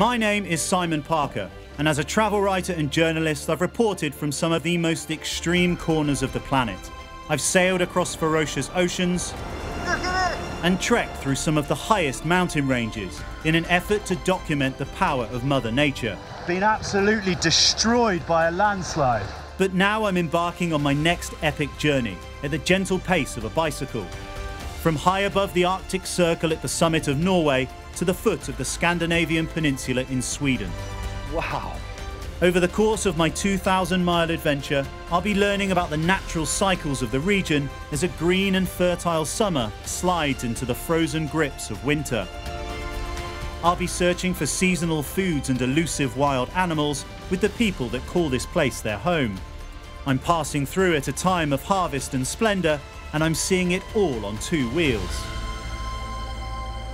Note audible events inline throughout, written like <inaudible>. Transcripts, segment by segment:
My name is Simon Parker, and as a travel writer and journalist, I've reported from some of the most extreme corners of the planet. I've sailed across ferocious oceans and trekked through some of the highest mountain ranges in an effort to document the power of Mother Nature. Been absolutely destroyed by a landslide. But now I'm embarking on my next epic journey at the gentle pace of a bicycle. From high above the Arctic Circle at the summit of Norway to the foot of the Scandinavian peninsula in Sweden. Wow. Over the course of my 2,000 mile adventure, I'll be learning about the natural cycles of the region as a green and fertile summer slides into the frozen grips of winter. I'll be searching for seasonal foods and elusive wild animals with the people that call this place their home. I'm passing through at a time of harvest and splendour, and I'm seeing it all on two wheels.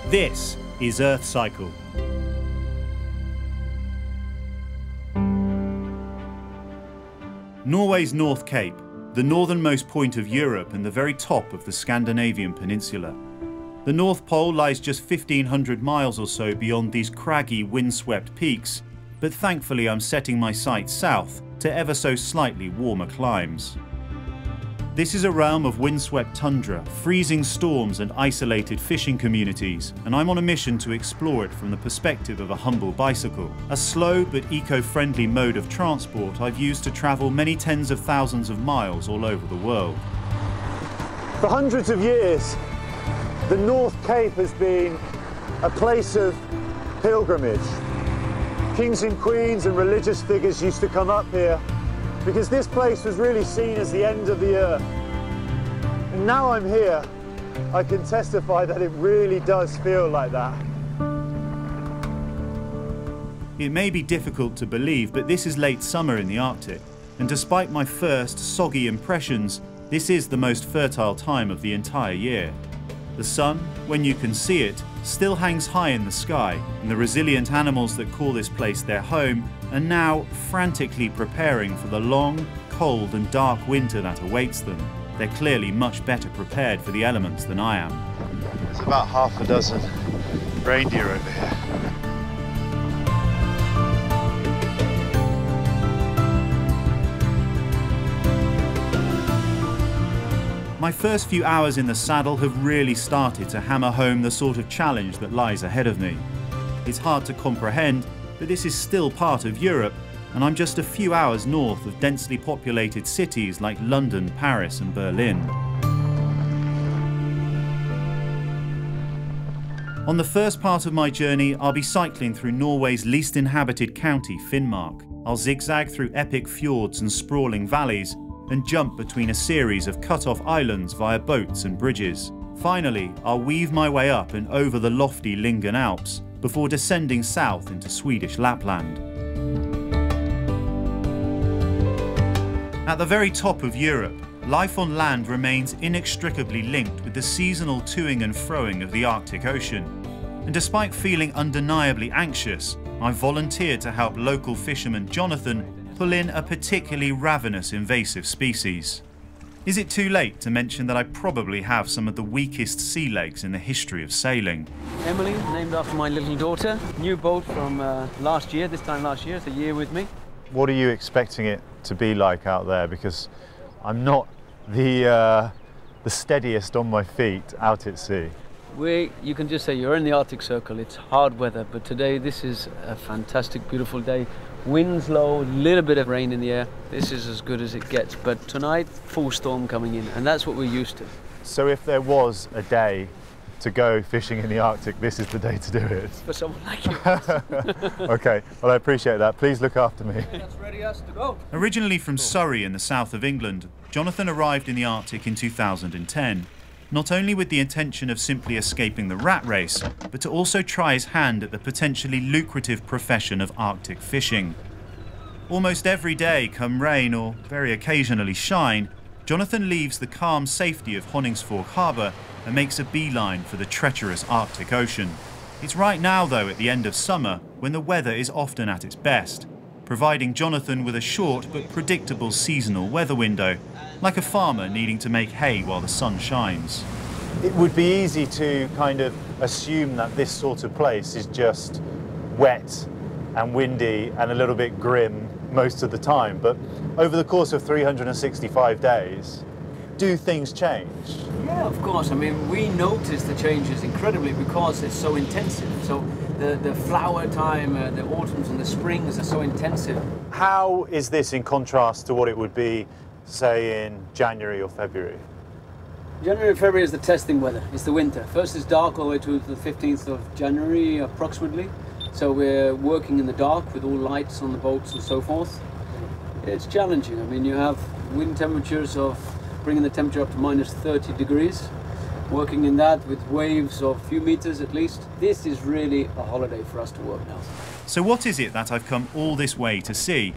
This is Earth Cycle. Norway's North Cape, the northernmost point of Europe and the very top of the Scandinavian peninsula. The North Pole lies just 1500 miles or so beyond these craggy, windswept peaks, but thankfully I'm setting my sights south to ever so slightly warmer climes. This is a realm of windswept tundra, freezing storms, and isolated fishing communities, and I'm on a mission to explore it from the perspective of a humble bicycle. A slow but eco friendly mode of transport I've used to travel many tens of thousands of miles all over the world. For hundreds of years, the North Cape has been a place of pilgrimage. Kings and queens and religious figures used to come up here because this place was really seen as the end of the earth. And now I'm here, I can testify that it really does feel like that. It may be difficult to believe, but this is late summer in the Arctic, and despite my first soggy impressions, this is the most fertile time of the entire year. The sun, when you can see it, still hangs high in the sky, and the resilient animals that call this place their home are now frantically preparing for the long, cold, and dark winter that awaits them. They're clearly much better prepared for the elements than I am. There's about half a dozen reindeer over here. My first few hours in the saddle have really started to hammer home the sort of challenge that lies ahead of me. It's hard to comprehend, but this is still part of Europe, and I'm just a few hours north of densely populated cities like London, Paris, and Berlin. On the first part of my journey, I'll be cycling through Norway's least inhabited county, Finnmark. I'll zigzag through epic fjords and sprawling valleys, and jump between a series of cut-off islands via boats and bridges. Finally, I'll weave my way up and over the lofty Lyngen Alps before descending south into Swedish Lapland. At the very top of Europe, life on land remains inextricably linked with the seasonal toing and froing of the Arctic Ocean. And despite feeling undeniably anxious, I volunteered to help local fisherman Jonathan pull in a particularly ravenous invasive species. Is it too late to mention that I probably have some of the weakest sea legs in the history of sailing? Emily, named after my little daughter. New boat from uh, last year, this time last year, it's a year with me. What are you expecting it to be like out there? Because I'm not the, uh, the steadiest on my feet out at sea. We, you can just say you're in the Arctic Circle. It's hard weather, but today this is a fantastic, beautiful day. Winds low, little bit of rain in the air. This is as good as it gets. But tonight, full storm coming in, and that's what we're used to. So if there was a day to go fishing in the Arctic, this is the day to do it. For someone like you. <laughs> okay, well I appreciate that. Please look after me. That's ready us to go. Originally from Surrey in the south of England, Jonathan arrived in the Arctic in 2010, not only with the intention of simply escaping the rat race, but to also try his hand at the potentially lucrative profession of Arctic fishing. Almost every day, come rain or very occasionally shine, Jonathan leaves the calm safety of Honningsvåg harbour and makes a beeline for the treacherous Arctic Ocean. It's right now, though, at the end of summer, when the weather is often at its best, providing Jonathan with a short but predictable seasonal weather window, like a farmer needing to make hay while the sun shines. It would be easy to kind of assume that this sort of place is just wet and windy and a little bit grim most of the time. But over the course of 365 days, do things change? Yeah, of course. I mean, we notice the changes incredibly because it's so intensive. So the, the flower time, uh, the autumns and the springs are so intensive. How is this in contrast to what it would be, say, in January or February? January and February is the testing weather. It's the winter. First it's dark all the way to the 15th of January approximately. So we're working in the dark with all lights on the boats and so forth. It's challenging. I mean, you have wind temperatures of bringing the temperature up to minus 30 degrees. Working in that with waves of a few meters at least. This is really a holiday for us to work now. So, what is it that I've come all this way to see?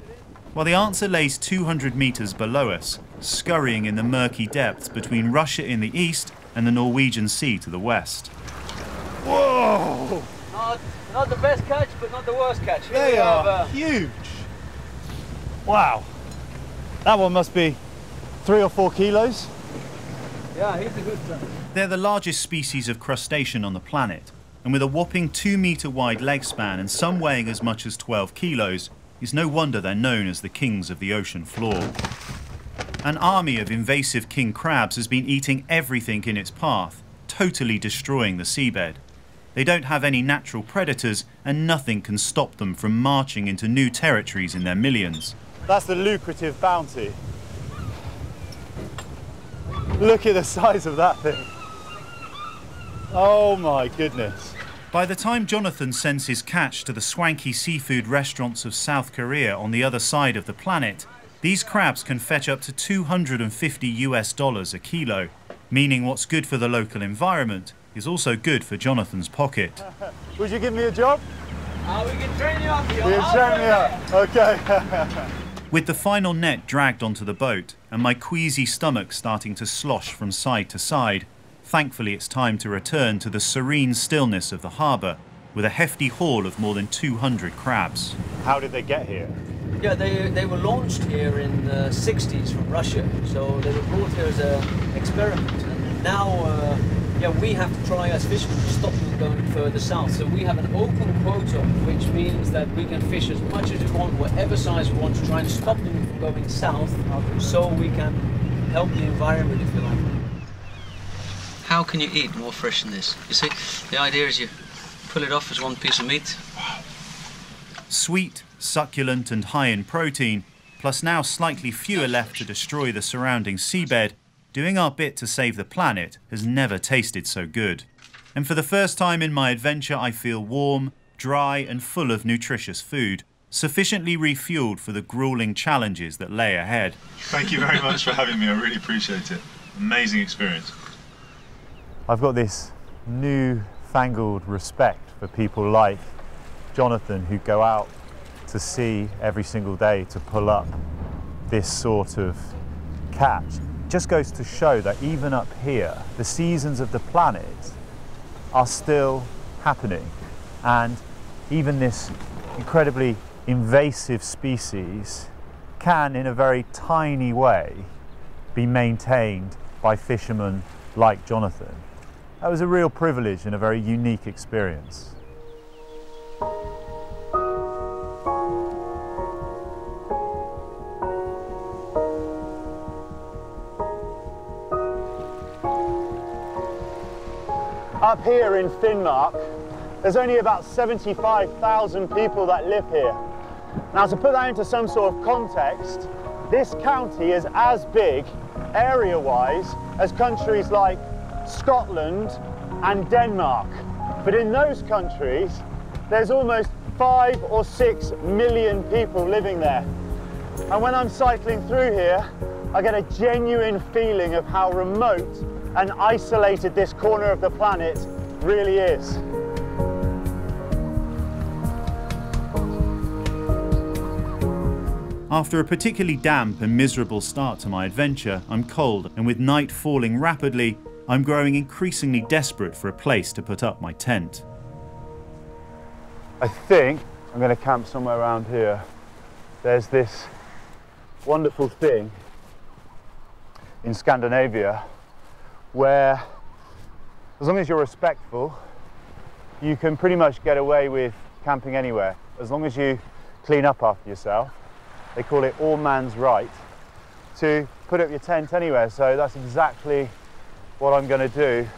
Well, the answer lays 200 metres below us, scurrying in the murky depths between Russia in the east and the Norwegian Sea to the west. Whoa! Not, not the best catch, but not the worst catch. Here They we have, are uh, huge. Wow. That one must be three or four kilos. yeah, he's a good one. They're the largest species of crustacean on the planet, and with a whopping 2 metre wide leg span and some weighing as much as 12 kilos, it's no wonder they're known as the kings of the ocean floor. An army of invasive king crabs has been eating everything in its path, totally destroying the seabed. They don't have any natural predators, and nothing can stop them from marching into new territories in their millions. That's the lucrative bounty. Look at the size of that thing. Oh my goodness. By the time Jonathan sends his catch to the swanky seafood restaurants of South Korea on the other side of the planet, these crabs can fetch up to 250 US dollars a kilo, meaning what's good for the local environment is also good for Jonathan's pocket. Would you give me a job? Uh, we can train you up. You can train me up. Okay. <laughs> With the final net dragged onto the boat and my queasy stomach starting to slosh from side to side, thankfully it's time to return to the serene stillness of the harbour with a hefty haul of more than 200 crabs. How did they get here? Yeah, they, they were launched here in the 60s from Russia. So they were brought here as an experiment. And now, uh, yeah, we have to try as fishermen to stop them going further south. So we have an open quota, which means that we can fish as much as we want, whatever size we want, to try and stop them from going south, so we can help the environment, if you like. How can you eat more fresh than this? You see, the idea is you pull it off as one piece of meat. Sweet, succulent, and high in protein, plus now slightly fewer left to destroy the surrounding seabed, doing our bit to save the planet has never tasted so good. And for the first time in my adventure, I feel warm, dry, and full of nutritious food, sufficiently refueled for the grueling challenges that lay ahead. Thank you very much for having me. I really appreciate it. Amazing experience. I've got this new fangled respect for people like Jonathan who go out to sea every single day to pull up this sort of catch. It Just goes to show that even up here, the seasons of the planet are still happening. And even this incredibly invasive species can, in a very tiny way, be maintained by fishermen like Jonathan. That was a real privilege and a very unique experience. Up here in Finnmark, there's only about 75,000 people that live here. Now to put that into some sort of context, this county is as big area-wise as countries like Scotland and Denmark. But in those countries, there's almost five or six million people living there. And when I'm cycling through here, I get a genuine feeling of how remote and isolated this corner of the planet really is. After a particularly damp and miserable start to my adventure, I'm cold, and with night falling rapidly, I'm growing increasingly desperate for a place to put up my tent. I think I'm going to camp somewhere around here. There's this wonderful thing in Scandinavia where, as long as you're respectful, you can pretty much get away with camping anywhere, as long as you clean up after yourself. They call it all man's right to put up your tent anywhere. So that's exactly what I'm going to do.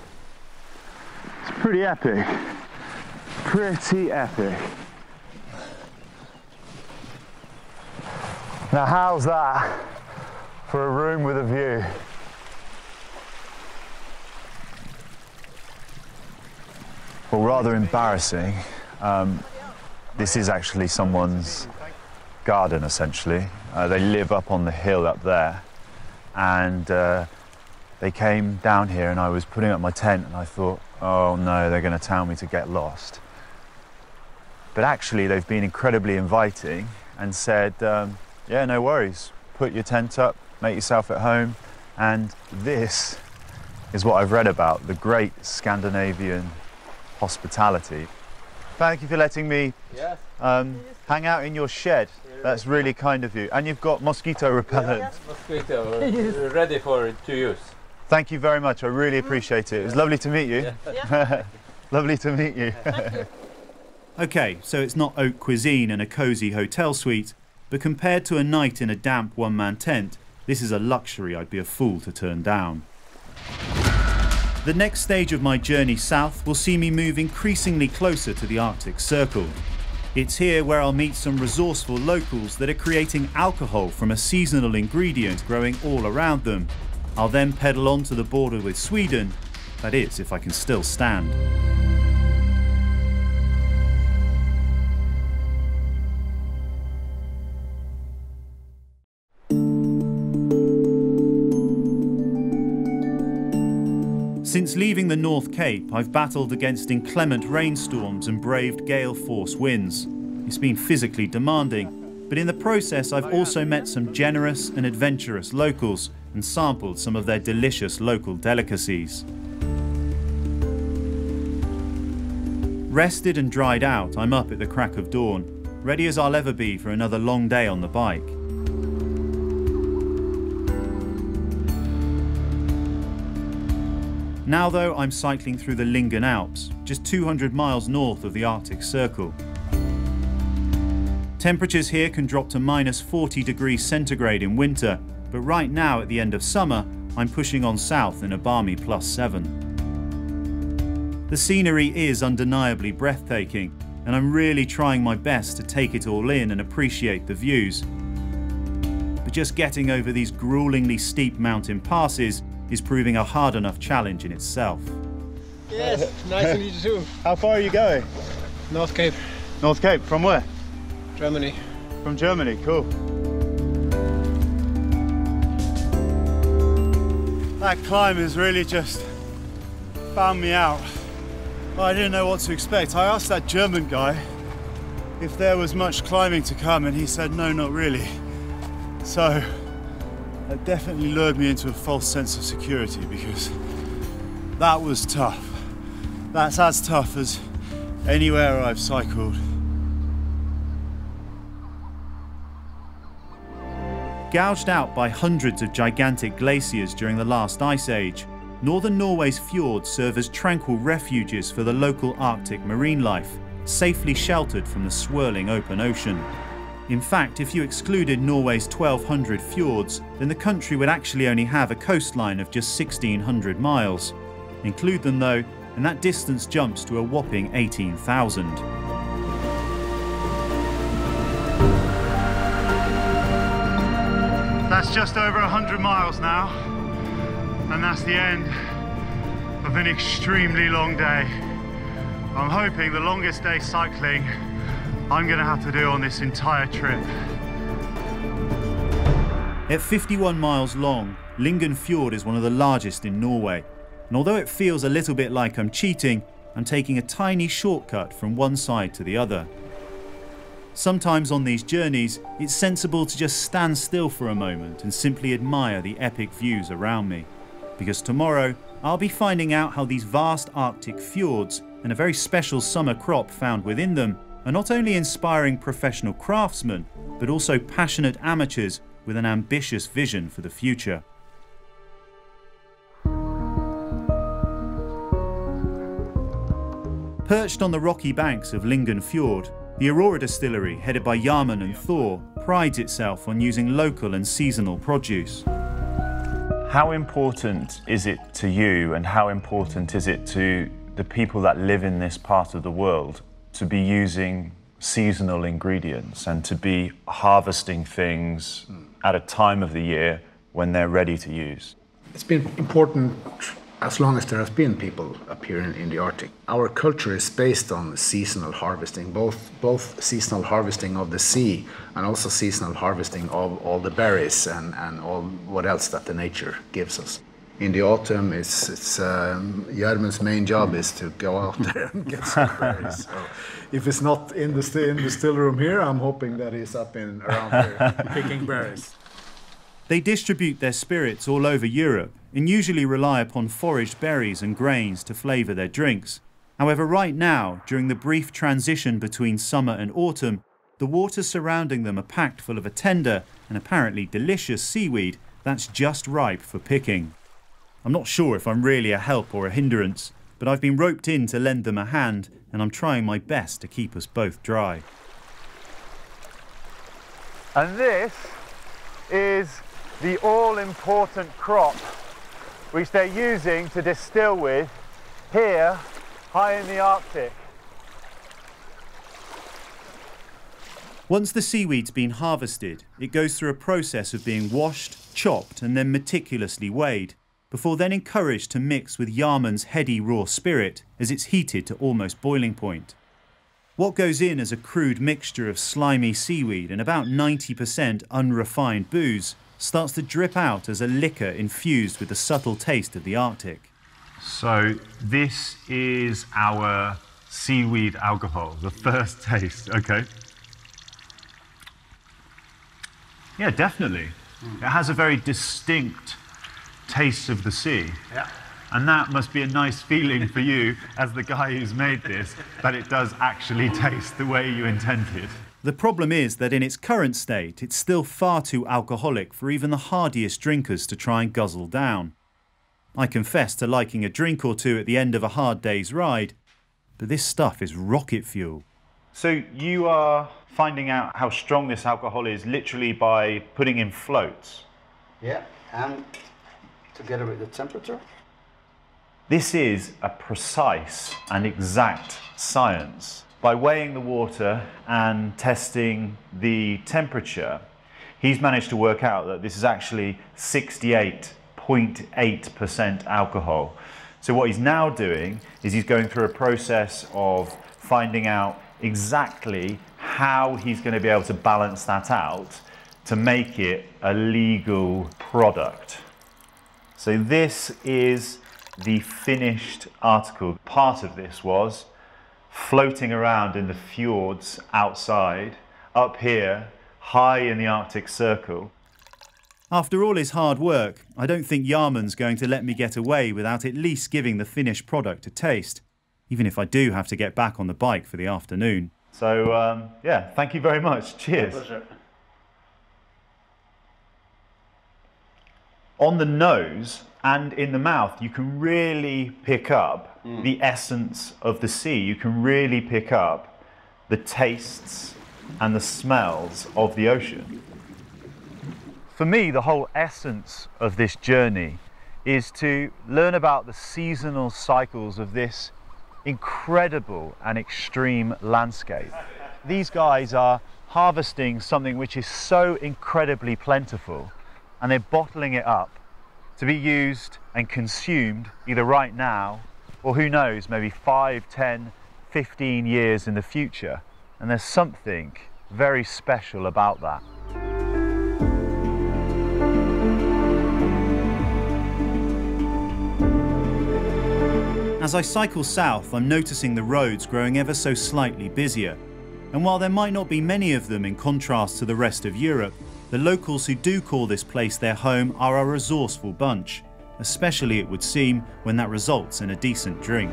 It's pretty epic. Pretty epic. Now how's that for a room with a view? Well, rather embarrassing. Um, this is actually someone's garden, essentially. Uh, they live up on the hill up there. And uh, they came down here, and I was putting up my tent, and I thought, oh no, they're going to tell me to get lost. But actually, they've been incredibly inviting and said, um, yeah, no worries, put your tent up, make yourself at home. And this is what I've read about the great Scandinavian hospitality. Thank you for letting me Yes. um, hang out in your shed. That's really kind of you. And you've got mosquito repellent. Mosquito, ready for to use. Thank you very much. I really appreciate it. It was lovely to meet you. <laughs> <laughs> lovely to meet you. Okay, so it's not haute cuisine and a cosy hotel suite, but compared to a night in a damp one man tent, this is a luxury I'd be a fool to turn down. The next stage of my journey south will see me move increasingly closer to the Arctic Circle. It's here where I'll meet some resourceful locals that are creating alcohol from a seasonal ingredient growing all around them. I'll then pedal on to the border with Sweden, that is, if I can still stand. Since leaving the North Cape, I've battled against inclement rainstorms and braved gale force winds. It's been physically demanding, but in the process, I've also met some generous and adventurous locals and sampled some of their delicious local delicacies. Rested and dried out, I'm up at the crack of dawn, ready as I'll ever be for another long day on the bike. Now, though, I'm cycling through the Lyngen Alps, just 200 miles north of the Arctic Circle. Temperatures here can drop to minus 40 degrees centigrade in winter, but right now at the end of summer, I'm pushing on south in a balmy plus 7. The scenery is undeniably breathtaking, and I'm really trying my best to take it all in and appreciate the views. But just getting over these gruelingly steep mountain passes is proving a hard enough challenge in itself. Yes, nice to meet you too. How far are you going? North Cape, North Cape. From where? Germany. From Germany. Cool. That climb has really just found me out. I didn't know what to expect. I asked that German guy if there was much climbing to come, and he said, no, not really. So that definitely lured me into a false sense of security because that was tough. That's as tough as anywhere I've cycled. Gouged out by hundreds of gigantic glaciers during the last ice age, northern Norway's fjords serve as tranquil refuges for the local Arctic marine life, safely sheltered from the swirling open ocean. In fact, if you excluded Norway's 1,200 fjords, then the country would actually only have a coastline of just 1,600 miles. Include them though, and that distance jumps to a whopping 18,000. That's just over 100 miles now, and that's the end of an extremely long day. I'm hoping the longest day cycling I'm gonna have to do on this entire trip. At 51 miles long, Lyngen Fjord is one of the largest in Norway. And although it feels a little bit like I'm cheating, I'm taking a tiny shortcut from one side to the other. Sometimes on these journeys, it's sensible to just stand still for a moment and simply admire the epic views around me. Because tomorrow, I'll be finding out how these vast Arctic fjords and a very special summer crop found within them are not only inspiring professional craftsmen, but also passionate amateurs with an ambitious vision for the future. Perched on the rocky banks of Lyngen Fjord, the Aurora distillery, headed by Jarman and Thor, prides itself on using local and seasonal produce. How important is it to you and how important is it to the people that live in this part of the world to be using seasonal ingredients and to be harvesting things at a time of the year when they're ready to use? It's been important as long as there has been people up here in, in, the Arctic. Our culture is based on seasonal harvesting, both both seasonal harvesting of the sea and also seasonal harvesting of all the berries and, and all what else that the nature gives us. In the autumn, it's, it's um, main job is to go out there and <laughs> get some berries. So if it's not in the, in the still room here, I'm hoping that he's up in around here <laughs> picking berries. They distribute their spirits all over Europe and usually rely upon foraged berries and grains to flavour their drinks. However, right now, during the brief transition between summer and autumn, the waters surrounding them are packed full of a tender and apparently delicious seaweed that's just ripe for picking. I'm not sure if I'm really a help or a hindrance, but I've been roped in to lend them a hand, and I'm trying my best to keep us both dry. And this is the all important crop which they're using to distill with here high in the Arctic. Once the seaweed's been harvested, it goes through a process of being washed, chopped, and then meticulously weighed, before then encouraged to mix with Jarman's heady raw spirit as it's heated to almost boiling point. What goes in as a crude mixture of slimy seaweed and about 90% unrefined booze starts to drip out as a liquor infused with the subtle taste of the Arctic. So, this is our seaweed alcohol, the first <laughs> taste, okay? Yeah, definitely. Mm. It has a very distinct taste of the sea. Yeah. And that must be a nice feeling for you as the guy who's made this, that it does actually <laughs> taste the way you intended. The problem is that in its current state, it's still far too alcoholic for even the hardiest drinkers to try and guzzle down. I confess to liking a drink or two at the end of a hard day's ride, but this stuff is rocket fuel. So you are finding out how strong this alcohol is literally by putting in floats? Yeah, and together with the temperature. This is a precise and exact science by weighing the water and testing the temperature, he's managed to work out that this is actually 68.8% alcohol. So what he's now doing is he's going through a process of finding out exactly how he's going to be able to balance that out to make it a legal product. So this is the finished article. Part of this was floating around in the fjords outside, up here, high in the Arctic Circle. After all his hard work, I don't think Yarman's going to let me get away without at least giving the finished product a taste, even if I do have to get back on the bike for the afternoon. So, um, yeah, thank you very much. Cheers. On the nose, and in the mouth, you can really pick up mm. the essence of the sea. You can really pick up the tastes and the smells of the ocean. For me, the whole essence of this journey is to learn about the seasonal cycles of this incredible and extreme landscape. These guys are harvesting something which is so incredibly plentiful and they're bottling it up to be used and consumed either right now or who knows, maybe 5, 10, 15 years in the future. And there's something very special about that. As I cycle south, I'm noticing the roads growing ever so slightly busier. And while there might not be many of them in contrast to the rest of Europe, the locals who do call this place their home are a resourceful bunch, especially it would seem when that results in a decent drink.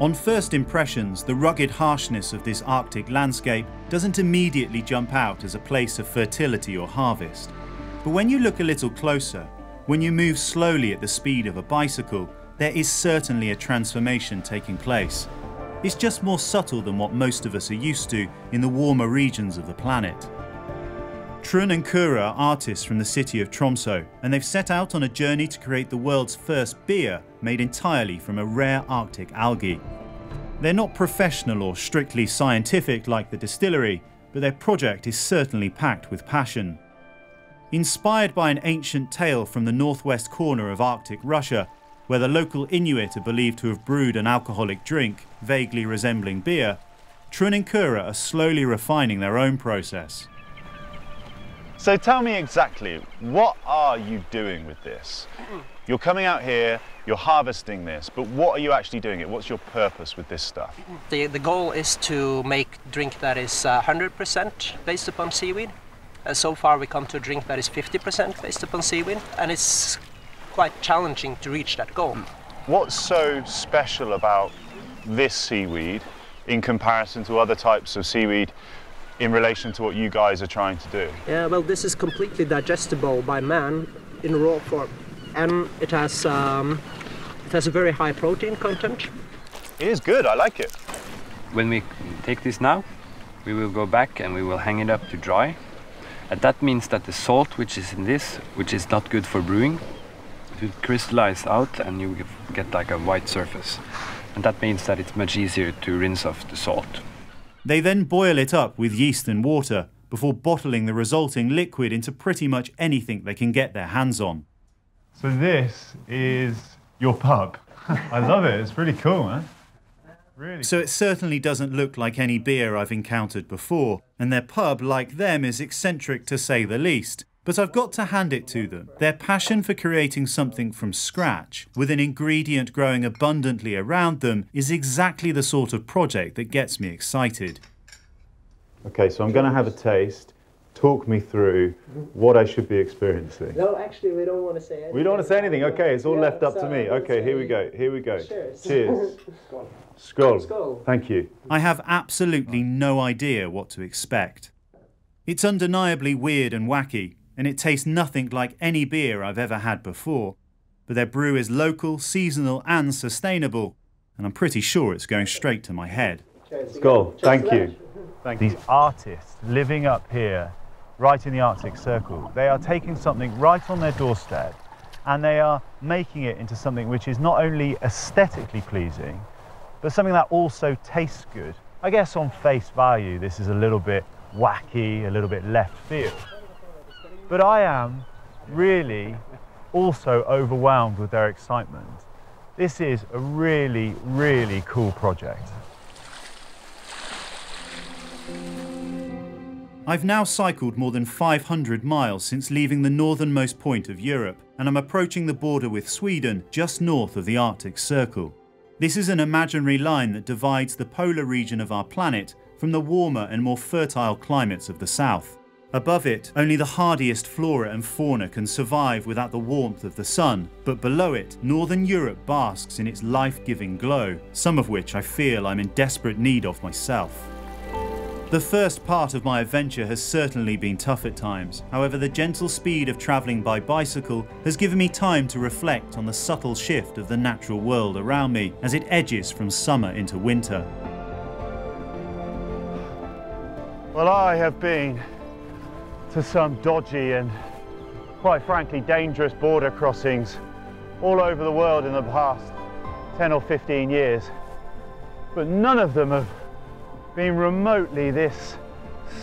On first impressions, the rugged harshness of this Arctic landscape doesn't immediately jump out as a place of fertility or harvest. But when you look a little closer, when you move slowly at the speed of a bicycle, there is certainly a transformation taking place. It's just more subtle than what most of us are used to in the warmer regions of the planet. Trun and Kura are artists from the city of Tromso, and they've set out on a journey to create the world's first beer made entirely from a rare Arctic algae. They're not professional or strictly scientific like the distillery, but their project is certainly packed with passion. Inspired by an ancient tale from the northwest corner of Arctic Russia, where the local Inuit are believed to have brewed an alcoholic drink vaguely resembling beer, Trun and Kura are slowly refining their own process. So tell me exactly, what are you doing with this? You're coming out here, you're harvesting this, but what are you actually doing it? What's your purpose with this stuff? The, the goal is to make drink that is uh, 100% based upon seaweed. And so far we come to a drink that is 50% based upon seaweed. And it's quite challenging to reach that goal. What's so special about this seaweed in comparison to other types of seaweed in relation to what you guys are trying to do? Yeah, well, this is completely digestible by man in raw form, and it has um, it has a very high protein content. It is good. I like it. When we take this now, we will go back and we will hang it up to dry. And that means that the salt which is in this, which is not good for brewing, it will crystallize out and you get like a white surface. And that means that it's much easier to rinse off the salt. They then boil it up with yeast and water before bottling the resulting liquid into pretty much anything they can get their hands on. So this is your pub. <laughs> I love it. It's really cool, man. Really. So it certainly doesn't look like any beer I've encountered before, and their pub, like them, is eccentric to say the least. But I've got to hand it to them. Their passion for creating something from scratch, with an ingredient growing abundantly around them, is exactly the sort of project that gets me excited. Okay, so I'm going to have a taste. Talk me through what I should be experiencing. No, actually, we don't want to say anything. We don't want to say anything. Okay, it's all Yeah, left up so to I me. Okay, here we go. Here we go. Cheers. Cheers. <laughs> Skål. Skull. Thank you. I have absolutely no idea what to expect. It's undeniably weird and wacky, and it tastes nothing like any beer I've ever had before. But their brew is local, seasonal, and sustainable, and I'm pretty sure it's going straight to my head. Skull. Thank you. Thank These artists living up here, right in the Arctic Circle, they are taking something right on their doorstep and they are making it into something which is not only aesthetically pleasing, but something that also tastes good. I guess on face value, this is a little bit wacky, a little bit left field. But I am really also overwhelmed with their excitement. This is a really, really cool project. I've now cycled more than 500 miles since leaving the northernmost point of Europe, and I'm approaching the border with Sweden just north of the Arctic Circle. This is an imaginary line that divides the polar region of our planet from the warmer and more fertile climates of the south. Above it, only the hardiest flora and fauna can survive without the warmth of the sun, but below it, northern Europe basks in its life giving glow, some of which I feel I'm in desperate need of myself. The first part of my adventure has certainly been tough at times. However, the gentle speed of travelling by bicycle has given me time to reflect on the subtle shift of the natural world around me as it edges from summer into winter. Well, I have been to some dodgy and quite frankly dangerous border crossings all over the world in the past 10 or 15 years, but none of them have been remotely this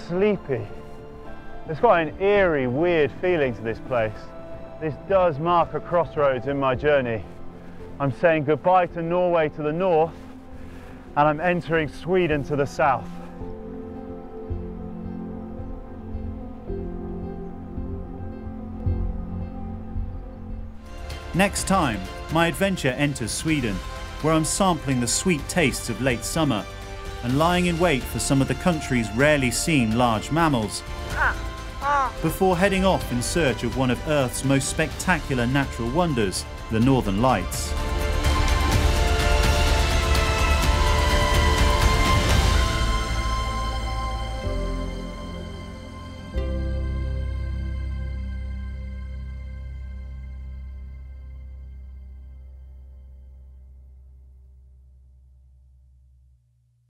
sleepy. There's quite an eerie, weird feeling to this place. This does mark a crossroads in my journey. I'm saying goodbye to Norway to the north, and I'm entering Sweden to the south. Next time, my adventure enters Sweden, where I'm sampling the sweet tastes of late summer and lying in wait for some of the country's rarely seen large mammals, before heading off in search of one of Earth's most spectacular natural wonders, the Northern Lights.